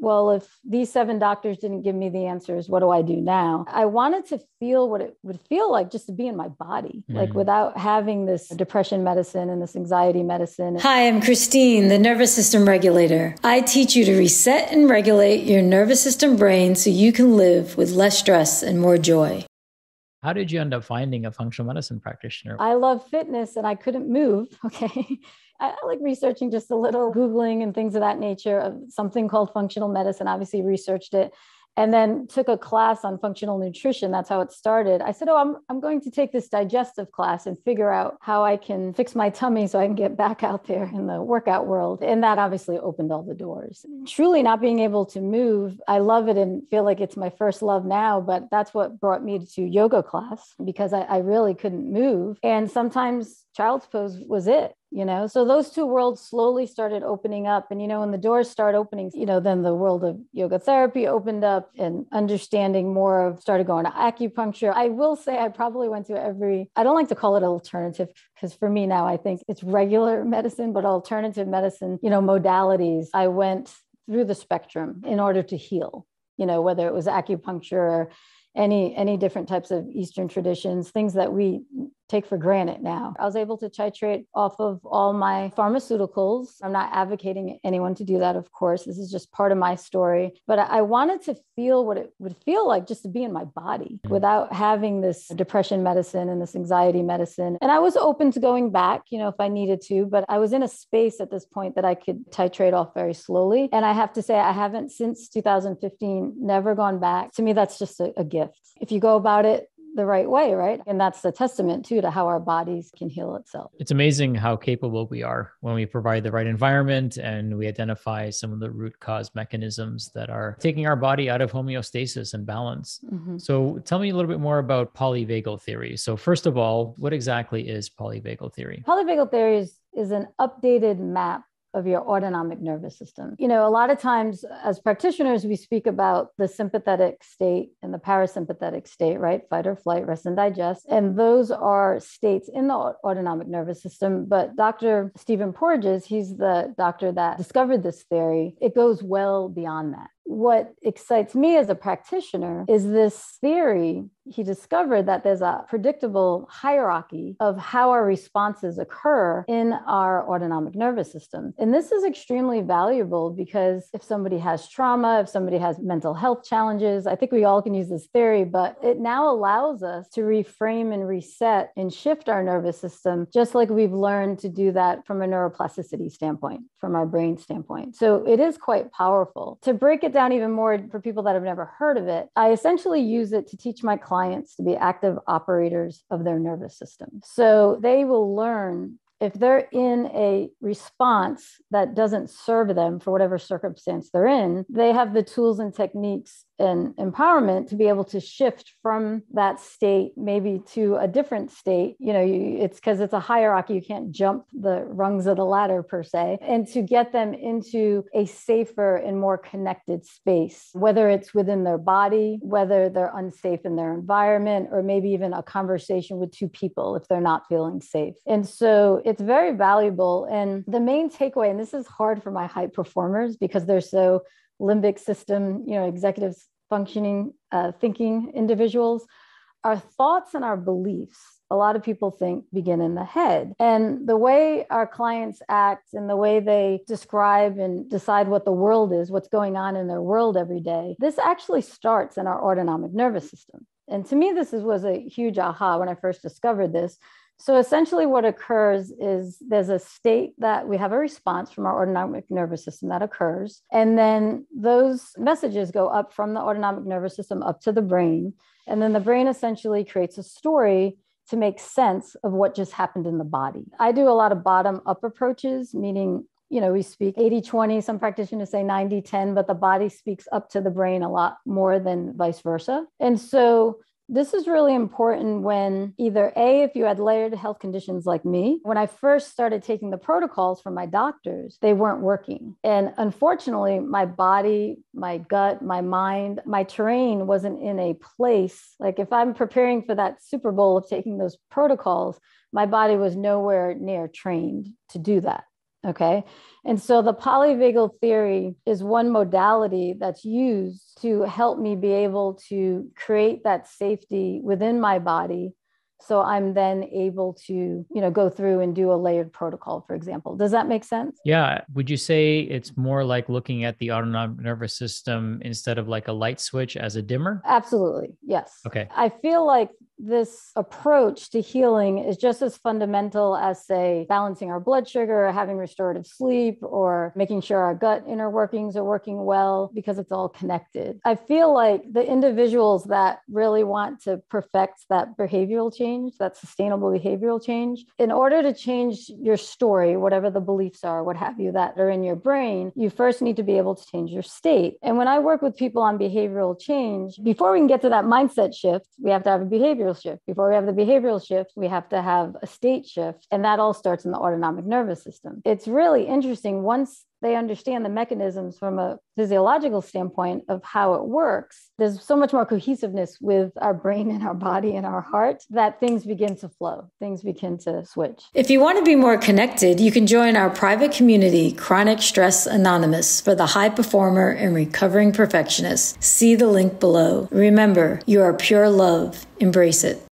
well, if these seven doctors didn't give me the answers, what do I do now? I wanted to feel what it would feel like just to be in my body, mm. like without having this depression medicine and this anxiety medicine. Hi, I'm Christine, the nervous system regulator. I teach you to reset and regulate your nervous system brain so you can live with less stress and more joy. How did you end up finding a functional medicine practitioner? I love fitness and I couldn't move. Okay. I like researching just a little, Googling and things of that nature of something called functional medicine. Obviously, researched it and then took a class on functional nutrition. That's how it started. I said, Oh, I'm, I'm going to take this digestive class and figure out how I can fix my tummy so I can get back out there in the workout world. And that obviously opened all the doors. Truly not being able to move, I love it and feel like it's my first love now, but that's what brought me to yoga class because I, I really couldn't move. And sometimes child's pose was it you know? So those two worlds slowly started opening up and you know when the doors start opening you know then the world of yoga therapy opened up and understanding more of started going to acupuncture. I will say i probably went to every i don't like to call it alternative because for me now i think it's regular medicine but alternative medicine you know modalities. I went through the spectrum in order to heal you know whether it was acupuncture or any any different types of eastern traditions things that we take for granted now. I was able to titrate off of all my pharmaceuticals. I'm not advocating anyone to do that, of course. This is just part of my story. But I wanted to feel what it would feel like just to be in my body mm. without having this depression medicine and this anxiety medicine. And I was open to going back, you know, if I needed to, but I was in a space at this point that I could titrate off very slowly. And I have to say, I haven't since 2015 never gone back. To me, that's just a, a gift. If you go about it the right way, right? And that's the testament too to how our bodies can heal itself. It's amazing how capable we are when we provide the right environment and we identify some of the root cause mechanisms that are taking our body out of homeostasis and balance. Mm-hmm. So tell me a little bit more about polyvagal theory. So first of all, what exactly is polyvagal theory? Polyvagal theory is, is an updated map of your autonomic nervous system. You know, a lot of times as practitioners, we speak about the sympathetic state and the parasympathetic state, right? Fight or flight, rest and digest. And those are states in the autonomic nervous system. But Dr. Stephen Porges, he's the doctor that discovered this theory, it goes well beyond that what excites me as a practitioner is this theory he discovered that there's a predictable hierarchy of how our responses occur in our autonomic nervous system. And this is extremely valuable because if somebody has trauma, if somebody has mental health challenges, I think we all can use this theory, but it now allows us to reframe and reset and shift our nervous system, just like we've learned to do that from a neuroplasticity standpoint, from our brain standpoint. So it is quite powerful. To break it down even more for people that have never heard of it, I essentially use it to teach my clients clients to be active operators of their nervous system. So they will learn if they're in a response that doesn't serve them for whatever circumstance they're in, they have the tools and techniques and empowerment to be able to shift from that state maybe to a different state. You know you, it's because it's a hierarchy. You can't jump the rungs of the ladder per se. And to get them into a safer and more connected space whether it's within their body whether they're unsafe in their environment or maybe even a conversation with two people if they're not feeling safe. And so it's very valuable. And the main takeaway and this is hard for my high performers because they're so limbic system, you know, executives functioning, uh, thinking individuals, our thoughts and our beliefs, a lot of people think begin in the head. And the way our clients act and the way they describe and decide what the world is, what's going on in their world every day, this actually starts in our autonomic nervous system. And to me, this is, was a huge aha when I first discovered this so essentially, what occurs is there's a state that we have a response from our autonomic nervous system that occurs. And then those messages go up from the autonomic nervous system up to the brain. And then the brain essentially creates a story to make sense of what just happened in the body. I do a lot of bottom up approaches, meaning you know, we speak 80 20, some practitioners say 90 10, but the body speaks up to the brain a lot more than vice versa. And so this is really important when either A, if you had layered health conditions like me, when I first started taking the protocols from my doctors, they weren't working. And unfortunately, my body, my gut, my mind, my terrain wasn't in a place. Like if I'm preparing for that Super Bowl of taking those protocols, my body was nowhere near trained to do that. Okay. And so the polyvagal theory is one modality that's used to help me be able to create that safety within my body. So i'm then able to you know go through and do a layered protocol for example. Does that make sense? Yeah. Would you say it's more like looking at the autonomic nervous system instead of like a light switch as a dimmer? Absolutely. Yes. Okay. I feel like this approach to healing is just as fundamental as, say, balancing our blood sugar, having restorative sleep, or making sure our gut inner workings are working well because it's all connected. I feel like the individuals that really want to perfect that behavioral change, that sustainable behavioral change, in order to change your story, whatever the beliefs are, what have you, that are in your brain, you first need to be able to change your state. And when I work with people on behavioral change, before we can get to that mindset shift, we have to have a behavioral behavioral shift. Before we have the behavioral shift, we have to have a state shift. And that all starts in the autonomic nervous system. It's really interesting once they understand the mechanisms from a physiological standpoint of how it works, there's so much more cohesiveness with our brain and our body and our heart that things begin to flow, things begin to switch. If you want to be more connected, you can join our private community, Chronic Stress Anonymous, for the high performer and recovering perfectionist. See the link below. Remember, you are pure love. Embrace it.